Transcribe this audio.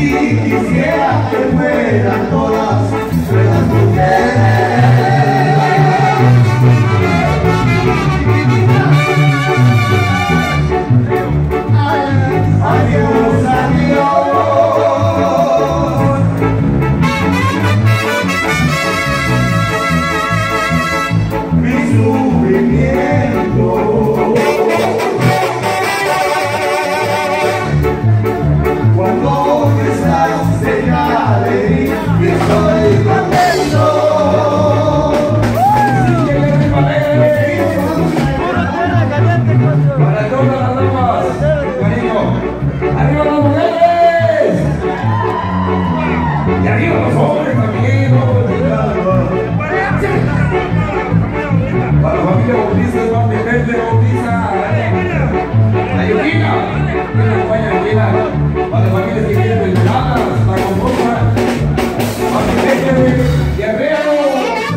si quisiera que fueran todas nuestras mujeres Para todas las damas. Bueno, arriba las mujeres. Y arriba los hombres también. Para la familia Bautista, es más de Bautista.